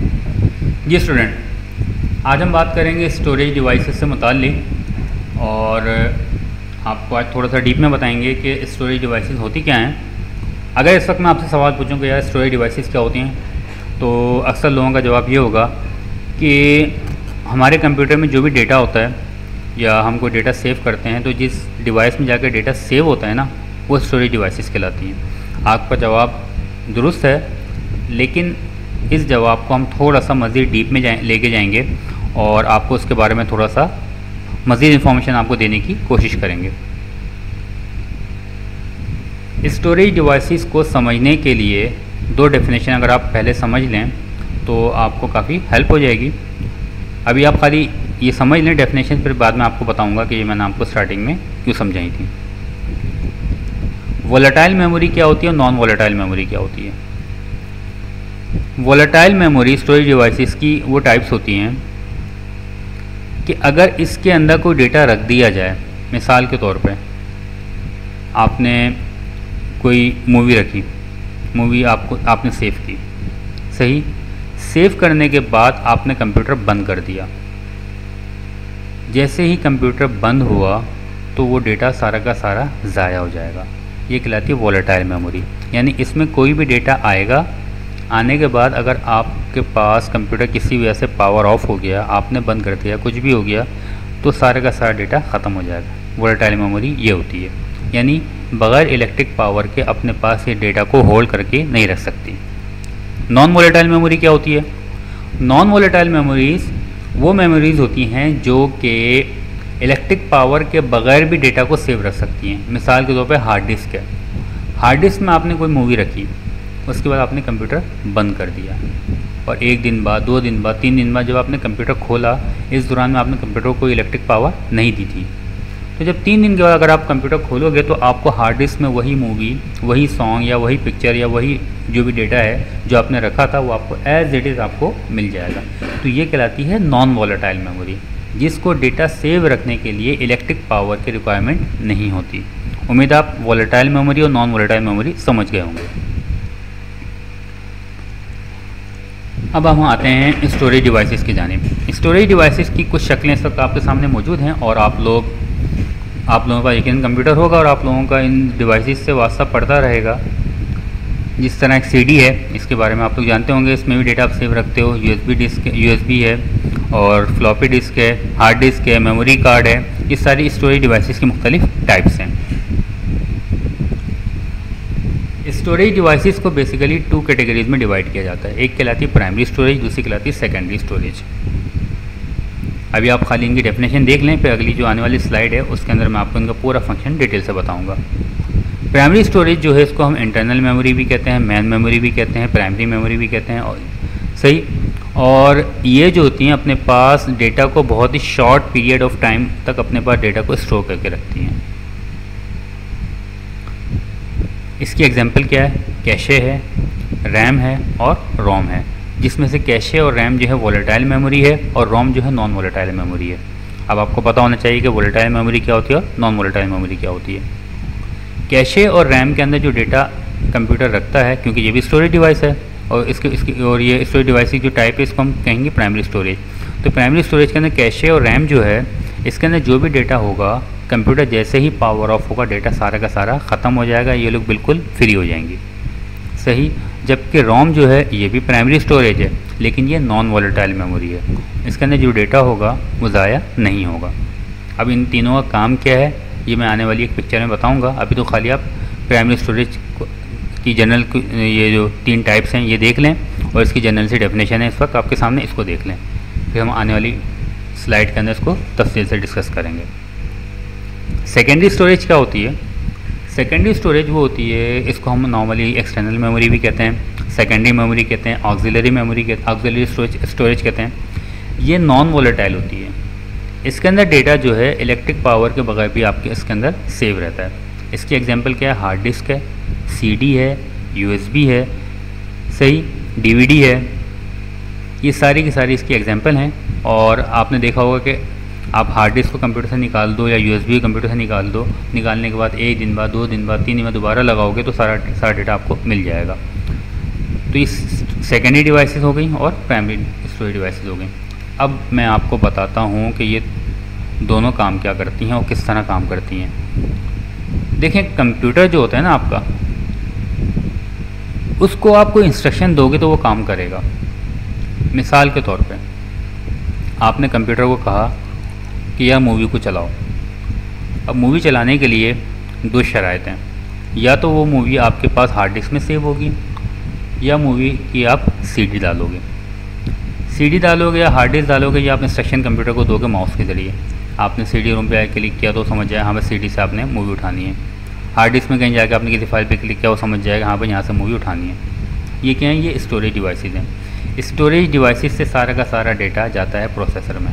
जी student आज हम बात करेंगे स्टोरेज डिवाइसेस से मुतालिक और आपको आज थोड़ा सा डीप में बताएँगे कि स्टोरेज डिवाइसेस होती क्या हैं। अगर इस वक्त मैं आपसे सवाल पूछूँ कि यार स्टोरेज डिवाइसेस क्या होती हैं तो अक्सर लोगों का जवाब ये होगा कि हमारे कंप्यूटर में जो भी डेटा होता है, या हम कोई डेटा सेव करते हैं तो जिस डिवाइस में जाकर डेटा सेव होता है ना, वो स्टोरेज डिवाइसेस कहलाती हैं। आपका जवाब दुरुस्त है, लेकिन इस जवाब को हम थोड़ा सा मज़ीद डीप में जाए, लेके जाएँगे और आपको उसके बारे में थोड़ा सा मज़ीद इन्फॉर्मेशन आपको देने की कोशिश करेंगे। स्टोरेज डिवाइसेस को समझने के लिए दो डेफिनेशन अगर आप पहले समझ लें तो आपको काफ़ी हेल्प हो जाएगी। अभी आप खाली ये समझ लें डेफिनेशन फिर बाद में आपको बताऊँगा कि ये मैंने आपको स्टार्टिंग में क्यों समझाई थी। वोलेटाइल मेमोरी क्या होती है और नॉन वोलेटाइल मेमोरी क्या होती है? वोलेटाइल मेमोरी स्टोरेज डिवाइसेस की वो टाइप्स होती हैं कि अगर इसके अंदर कोई डेटा रख दिया जाए, मिसाल के तौर पे, आपने कोई मूवी रखी मूवी आपको, आपने सेव की, सही? सेव करने के बाद आपने कंप्यूटर बंद कर दिया। जैसे ही कंप्यूटर बंद हुआ तो वो डेटा सारा का सारा ज़ाया हो जाएगा। ये कहलाती है वॉलेटाइल मेमोरी यानी इसमें कोई भी डेटा आएगा आने के बाद अगर आपके पास कंप्यूटर किसी वजह से पावर ऑफ़ हो गया, आपने बंद कर दिया, कुछ भी हो गया तो सारे का सारा डेटा ख़त्म हो जाएगा। वोलेटाइल मेमोरी ये होती है। यानी बग़ैर इलेक्ट्रिक पावर के अपने पास ये डेटा को होल्ड करके नहीं रख सकती। नॉन वोलेटाइल मेमोरी क्या होती है? नॉन वोलेटाइल मेमोरीज़ वो मेमोरीज़ होती हैं जो कि इलेक्ट्रिक पावर के बगैर भी डेटा को सेव रख सकती हैं। मिसाल के तौर पे हार्ड डिस्क है। हार्ड डिस्क में आपने कोई मूवी रखी। उसके बाद आपने कंप्यूटर बंद कर दिया। और एक दिन बाद, दो दिन बाद, तीन दिन बाद जब आपने कंप्यूटर खोला, इस दौरान में आपने कंप्यूटर को इलेक्ट्रिक पावर नहीं दी थी। तो जब तीन दिन के बाद अगर आप कंप्यूटर खोलोगे तो आपको हार्ड डिस्क में वही मूवी वही सॉन्ग या वही पिक्चर या वही जो भी डेटा है, जो आपने रखा था, वो आपको एज इट इज़ आपको मिल जाएगा। तो ये कहलाती है नॉन वॉलेटाइल मेमोरी जिसको डेटा सेव रखने के लिए इलेक्ट्रिक पावर की रिक्वायरमेंट नहीं होती। उम्मीद आप वॉलेटाइल मेमोरी और नॉन वॉलेटाइल मेमोरी समझ गए होंगे। अब हम आते हैं स्टोरेज डिवाइसेस की जाने स्टोरेज डिवाइसेस की कुछ शक्लें इस वक्त आपके सामने मौजूद हैं और आप लोग, आप लोगों का यकीन कंप्यूटर होगा और आप लोगों का इन डिवाइसेस से वास्ता पड़ता रहेगा। जिस तरह एक सीडी है, इसके बारे में आप लोग जानते होंगे, इसमें भी डेटा आप सेव रखते हो। यूएसबी डिस्क यू है और फ्लॉपी डिस्क है हार्ड डिस्क है मेमोरी कार्ड है। ये सारी स्टोरेज डिवाइसेस की मुख्तलिफ़ टाइप्स हैं। स्टोरेज डिवाइसेस को बेसिकली टू कैटेगरीज में डिवाइड किया जाता है। एक कहलाती है प्राइमरी स्टोरेज दूसरी कहलाती है सेकेंडरी स्टोरेज अभी आप खाली इनकी डेफिनेशन देख लें, फिर अगली जो आने वाली स्लाइड है, उसके अंदर मैं आपको इनका पूरा फ़ंक्शन डिटेल से बताऊँगा। प्राइमरी स्टोरेज जो है, इसको हम इंटरनल मेमोरी भी कहते हैं मैन मेमोरी भी कहते हैं प्राइमरी मेमोरी भी कहते हैं, और सही? और ये जो होती हैं, अपने पास डेटा को बहुत ही शॉर्ट पीरियड ऑफ़ टाइम तक अपने पास डेटा को स्टोर करके रखती हैं। इसकी एग्जांपल क्या है? कैशे है, रैम है और रोम है। जिसमें से कैशे और रैम जो है वोलेटाइल मेमोरी है और रोम जो है नॉन वोलेटाइल मेमोरी है। अब आपको पता होना चाहिए कि वोलेटाइल मेमोरी क्या होती है और नॉन वोलेटाइल मेमोरी क्या होती है। कैशे और रैम के अंदर जो डेटा कंप्यूटर रखता है, क्योंकि ये भी स्टोरेज डिवाइस है और इसके, इसकी, और ये स्टोरेज डिवाइस की जो टाइप है, इसको हम कहेंगे प्राइमरी स्टोरेज तो प्राइमरी स्टोरेज के अंदर कैशे और रैम जो है इसके अंदर जो भी डेटा होगा कंप्यूटर जैसे ही पावर ऑफ़ होगा डेटा सारा का सारा ख़त्म हो जाएगा, ये लोग बिल्कुल फ्री हो जाएँगे। सही? जबकि रोम जो है, ये भी प्राइमरी स्टोरेज है, लेकिन ये नॉन वॉलेटाइल मेमोरी है। इसके अंदर जो डेटा होगा, वो ज़ाया नहीं होगा। अब इन तीनों का काम क्या है? ये मैं आने वाली एक पिक्चर में बताऊँगा। अभी तो खाली आप प्राइमरी स्टोरेज की जनरल ये जो तीन टाइप्स हैं, ये देख लें और इसकी जनरल सी डेफिनेशन है। इस वक्त आपके सामने इसको देख लें। फिर हम आने वाली स्लाइड के अंदर इसको तफसील से डिस्कस करेंगे। सेकेंडरी स्टोरेज क्या होती है? सेकेंडरी स्टोरेज वो होती है, इसको हम नॉर्मली एक्सटर्नल मेमोरी भी कहते हैं सेकेंडरी मेमोरी कहते हैं ऑक्सिलरी मेमोरी कहते ऑक्सिलरी स्टोरेज स्टोरेज कहते हैं। ये नॉन वोलेटाइल होती है। इसके अंदर डेटा जो है इलेक्ट्रिक पावर के बगैर भी आपके इसके अंदर सेव रहता है। इसकी एग्जांपल क्या है? हार्ड डिस्क है सीडी है यूएसबी है, सही डीवीडी है। ये सारी की सारी इसकी एग्जांपल हैं। और आपने देखा होगा कि आप हार्ड डिस्क को कंप्यूटर से निकाल दो या यूएसबी कंप्यूटर से निकाल दो, निकालने के बाद एक दिन बाद, दो दिन बाद, तीन दिन बाद दोबारा लगाओगे तो सारा सारा डेटा आपको मिल जाएगा। तो ये सेकेंडरी डिवाइसेस हो गई और प्राइमरी स्टोरेज डिवाइसेस हो गई। अब मैं आपको बताता हूँ कि ये दोनों काम क्या करती हैं और किस तरह काम करती हैं। देखें कंप्यूटर जो होता है ना आपका, उसको आप कोई इंस्ट्रक्शन दोगे तो वो काम करेगा। मिसाल के तौर पे। आपने कंप्यूटर को कहा कि यह मूवी को चलाओ। अब मूवी चलाने के लिए दो शरात हैं। या तो वो मूवी आपके पास हार्ड डिस्क में सेव होगी, या मूवी की आप सीडी डालोगे। सीडी डालोगे या हार्ड डिस्क डालोगे, या आप इंस्ट्रक्शन कंप्यूटर को दोगे माउस के ज़रिए। आपने सीडी रूम पे क्लिक किया तो समझ जाए हाँ बस सी से आपने मूवी उठानी है। हार्ड डिस्क में कहीं जाकर आपने किसी फ़ाइल पे क्लिक किया, वो समझ जाएगा हाँ भाई यहाँ से मूवी उठानी है। ये क्या है? ये स्टोरेज डिवाइसेज हैं। स्टोरेज डिवाइसेज से सारा का सारा डेटा जाता है प्रोसेसर में।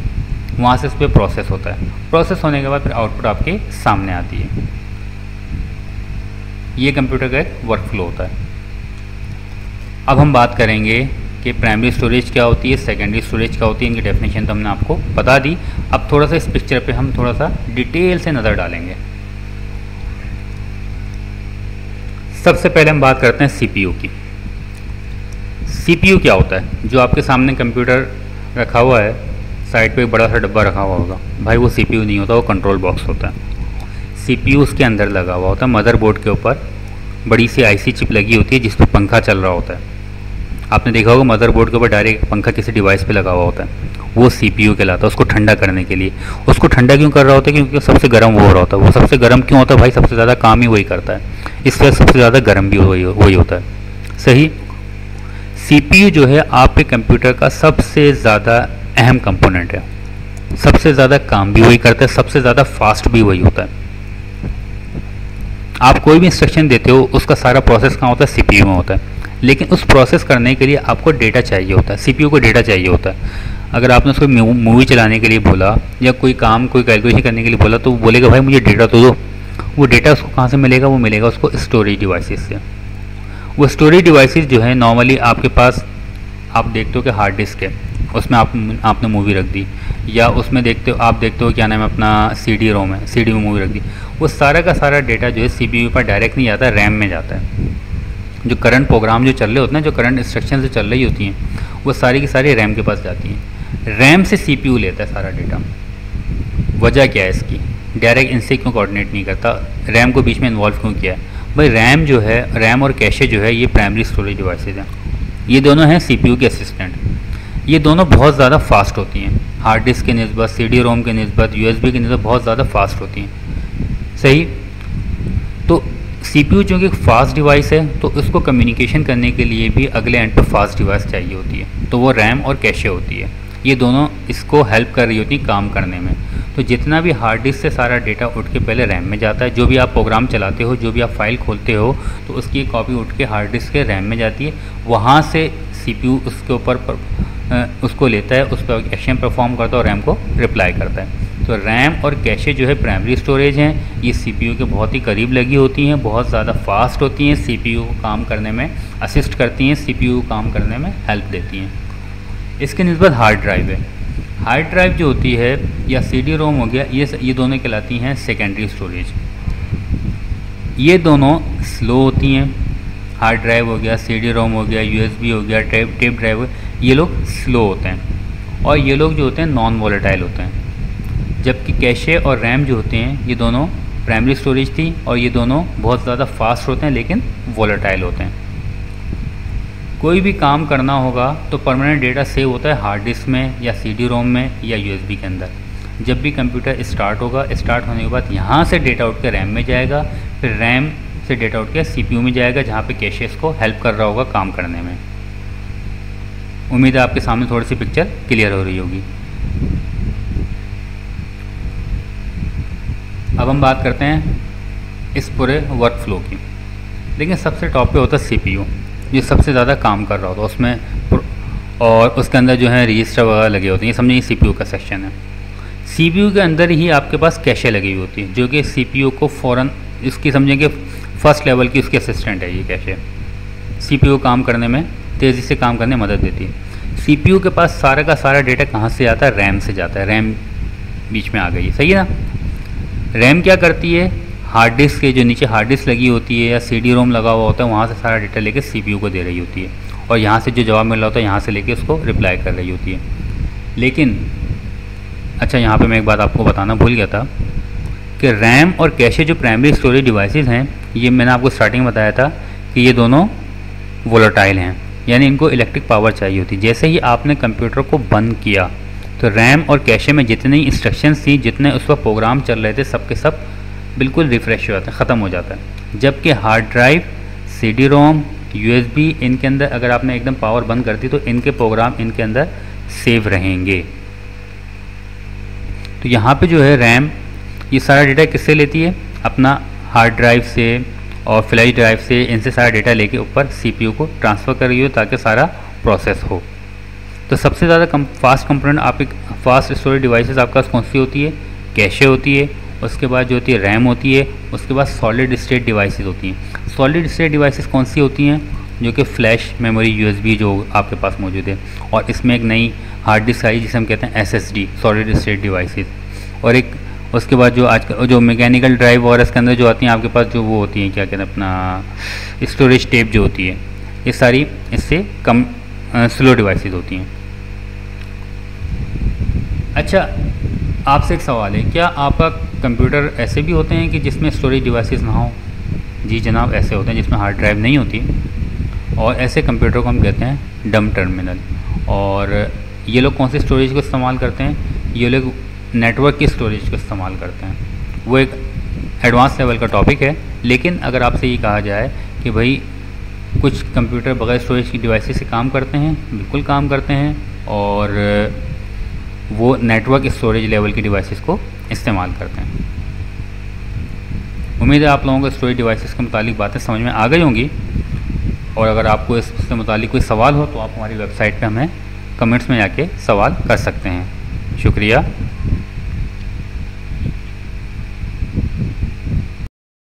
वहाँ से उस पर प्रोसेस होता है। प्रोसेस होने के बाद फिर आउटपुट आपके सामने आती है। ये कंप्यूटर का एक वर्क फ्लो होता है। अब हम बात करेंगे कि प्राइमरी स्टोरेज क्या होती है सेकेंडरी स्टोरेज क्या होती है, इनकी डेफिनेशन तो हमने आपको बता दी। अब थोड़ा सा इस पिक्चर पे हम थोड़ा सा डिटेल से नज़र डालेंगे। सबसे पहले हम बात करते हैं सीपीयू की। सीपीयू क्या होता है? जो आपके सामने कंप्यूटर रखा हुआ है, साइड पे एक बड़ा सा डब्बा रखा हुआ होगा। भाई, वो सीपीयू नहीं होता, वो कंट्रोल बॉक्स होता है। सीपीयू उसके अंदर लगा हुआ होता है मदरबोर्ड के ऊपर। बड़ी सी आईसी चिप लगी होती है जिस पर पंखा चल रहा होता है। आपने देखा होगा मदरबोर्ड के ऊपर डायरेक्ट पंखा किसी डिवाइस पे लगा हुआ होता है। वो सी पी यू कहलाता है, उसको ठंडा करने के लिए। उसको ठंडा क्यों कर रहा होता है? क्योंकि सबसे गर्म वो हो रहा होता है। वो सबसे गर्म क्यों होता है? भाई, सबसे ज़्यादा काम ही वही करता है। इससे सबसे ज़्यादा गर्म भी वही वही होता है। सही? सीपीयू जो है आपके कंप्यूटर का सबसे ज़्यादा अहम कंपोनेंट है। सबसे ज़्यादा काम भी वही करता है, सबसे ज़्यादा फास्ट भी वही होता है। आप कोई भी इंस्ट्रक्शन देते हो, उसका सारा प्रोसेस कहाँ होता है? सीपीयू में होता है। लेकिन उस प्रोसेस करने के लिए आपको डेटा चाहिए होता है। सीपीयू को डेटा चाहिए होता है। अगर आपने उसको मूवी चलाने के लिए बोला या कोई काम, कोई कैलकुलेशन करने के लिए बोला तो बोलेगा, भाई मुझे डेटा तो दो। वो डेटा उसको कहाँ से मिलेगा? वो मिलेगा उसको स्टोरेज डिवाइसेस से। वो स्टोरेज डिवाइसेस जो है नॉर्मली आपके पास, आप देखते हो कि हार्ड डिस्क है। उसमें आप, आपने मूवी रख दी। या उसमें देखते हो, आप देखते हो, क्या नाम है अपना सी डी रोम है सी डी में मूवी रख दी। वो सारा का सारा डेटा जो है सी पी यू पर डायरेक्ट नहीं जाता रैम में जाता है। जो करंट प्रोग्राम जो चल रहे होते हैं, जो करंट इंस्ट्रक्शन से चल रही होती हैं, वो सारी की सारी रैम के पास जाती हैं। रैम से सी पी यू लेता है सारा डेटा वजह क्या है इसकी? डायरेक्ट इनसे क्यों कोऑर्डिनेट नहीं करता? रैम को बीच में इन्वॉल्व क्यों किया है? भाई, रैम जो है, रैम और कैशे जो है, ये प्राइमरी स्टोरेज डिवाइसेज हैं। ये दोनों हैं सीपीयू के असिस्टेंट ये दोनों बहुत ज़्यादा फास्ट होती हैं। हार्ड डिस्क के नस्बत सी डी रोम के नस्बत यू एस बी के नस्बत बहुत ज़्यादा फास्ट होती हैं। सही? तो सी पी यू चूँकि एक फास्ट डिवाइस है तो उसको कम्युनिकेशन करने के लिए भी अगले एंड पर फास्ट डिवाइस चाहिए होती है। तो वो रैम और कैशे होती है। ये दोनों इसको हेल्प कर रही होती हैं काम करने में। तो जितना भी हार्ड डिस्क से सारा डेटा उठ के पहले रैम में जाता है, जो भी आप प्रोग्राम चलाते हो, जो भी आप फ़ाइल खोलते हो तो उसकी कॉपी उठ के हार्ड डिस्क के रैम में जाती है। वहाँ से सीपीयू उसके ऊपर उसको लेता है, उस पर एक्शन परफॉर्म करता है और रैम को रिप्लाई करता है। तो रैम और कैशे जो है प्राइमरी स्टोरेज हैं। ये सीपीयू के बहुत ही करीब लगी होती हैं, बहुत ज़्यादा फास्ट होती हैं सीपीयू को काम करने में असिस्ट करती हैं सीपीयू को काम करने में हेल्प देती हैं। इसके नस्बत हार्ड ड्राइव है। हार्ड ड्राइव जो होती है या सी डी रोम हो गया, ये ये दोनों कहलाती हैं सेकेंडरी स्टोरेज ये दोनों स्लो होती हैं. हार्ड ड्राइव हो गया सी डी रोम हो गया यूएसबी हो गया, टेप टेप ड्राइव ये लोग स्लो होते हैं. और ये लोग जो होते हैं नॉन वोलेटाइल होते हैं. जबकि कैशे और रैम जो होते हैं, ये दोनों प्राइमरी स्टोरेज थी और ये दोनों बहुत ज़्यादा फास्ट होते हैं, लेकिन वॉलेटाइल होते हैं. कोई भी काम करना होगा तो परमानेंट डेटा सेव होता है हार्ड डिस्क में या सी डी रोम में या यूएसबी के अंदर। जब भी कंप्यूटर स्टार्ट होगा स्टार्ट होने के बाद यहाँ से डेटा उठ के रैम में जाएगा, फिर रैम से डेटा उठ के सीपीयू में जाएगा, जहाँ पे कैशेस को हेल्प कर रहा होगा काम करने में। उम्मीद है आपके सामने थोड़ी सी पिक्चर क्लियर हो रही होगी। अब हम बात करते हैं इस पूरे वर्क फ्लो की। लेकिन सबसे टॉप पे होता है सीपीयू जो सबसे ज़्यादा काम कर रहा होता है उसमें और उसके अंदर जो है रजिस्टर वगैरह लगे होते हैं। ये समझिए सी पी का सेक्शन है। सीपीयू के अंदर ही आपके पास कैशे लगी हुई होती है, जो कि सी को फ़ौर इसकी समझें कि फ़र्स्ट लेवल की उसकी असिस्टेंट है ये कैशे सी काम करने में तेज़ी से काम करने में मदद देती है। सीपीयू के पास सारा का सारा डेटा कहाँ से आता है? रैम से जाता है। रैम बीच में आ गई सही है ना? रैम क्या करती है? हार्ड डिस्क के जो नीचे हार्ड डिस्क लगी होती है या सी डी रोम लगा हुआ होता है, वहाँ से सारा डेटा लेके सी पी यू को दे रही होती है। और यहाँ से जो जवाब मिल रहा होता है, यहाँ से लेके उसको रिप्लाई कर रही होती है। लेकिन अच्छा यहाँ पे मैं एक बात आपको बताना भूल गया था कि रैम और कैशे जो प्राइमरी स्टोरेज डिवाइसेस हैं, ये मैंने आपको स्टार्टिंग में बताया था कि ये दोनों वोलाटाइल हैं। यानी इनको इलेक्ट्रिक पावर चाहिए होती जैसे ही आपने कंप्यूटर को बंद किया तो रैम और कैशे में जितनी इंस्ट्रक्शंस थी, जितने उस वक्त प्रोग्राम चल रहे थे, सबके सब बिल्कुल रिफ़्रेश हो जाता है, ख़त्म हो जाता है। जबकि hard drive C D ROM U S B इनके अंदर अगर आपने एकदम पावर बंद कर दी तो इनके प्रोग्राम इनके अंदर सेव रहेंगे। तो यहाँ पे जो है रैम ये सारा डेटा किससे लेती है? अपना हार्ड ड्राइव से और फ्लैश ड्राइव से इनसे सारा डेटा लेके ऊपर सीपीयू को ट्रांसफ़र कर रही हो ताकि सारा प्रोसेस हो। तो सबसे ज़्यादा कम फास्ट कंपोनेंट आप एक फास्ट स्टोरेज डिवाइसेस आपके पास कौन सी होती है? कैशे होती है। उसके बाद जो होती है रैम होती है, उसके बाद सॉलिड स्टेट डिवाइसेस होती हैं। सॉलिड स्टेट डिवाइसेस कौन सी होती हैं? जो कि फ्लैश मेमोरी यूएसबी जो आपके पास मौजूद है। और इसमें एक नई हार्ड डिस्क आई जिसे हम कहते हैं एसएसडी, सॉलिड स्टेट डिवाइसेस। और एक उसके बाद जो आज जो मैकेनिकल ड्राइव और इसके अंदर जो आती हैं, आपके पास जो वो होती हैं, क्या कहते हैं अपना, स्टोरेज टेप जो होती है, ये सारी इससे कम स्लो डिवाइसेस होती हैं। अच्छा आपसे एक सवाल है, क्या आपका कंप्यूटर ऐसे भी होते हैं कि जिसमें स्टोरेज डिवाइसेस ना हो? जी जनाब, ऐसे होते हैं जिसमें हार्ड ड्राइव नहीं होती। और ऐसे कंप्यूटर को हम कहते हैं डम टर्मिनल और ये लोग कौन से स्टोरेज को इस्तेमाल करते हैं? ये लोग नेटवर्क की स्टोरेज को इस्तेमाल करते हैं। वो एक एडवांस लेवल का टॉपिक है, लेकिन अगर आपसे ये कहा जाए कि भाई, कुछ कंप्यूटर बगैर स्टोरेज की डिवाइसेस से काम करते हैं, बिल्कुल काम करते हैं, और वो नेटवर्क स्टोरेज लेवल की डिवाइसेस को इस्तेमाल करते हैं। उम्मीद है आप लोगों को स्टोरेज डिवाइसेस के मुतालिक बातें समझ में आ गई होंगी। और अगर आपको इससे मुतालिक कोई सवाल हो तो आप हमारी वेबसाइट पर हमें कमेंट्स में जाके सवाल कर सकते हैं। शुक्रिया।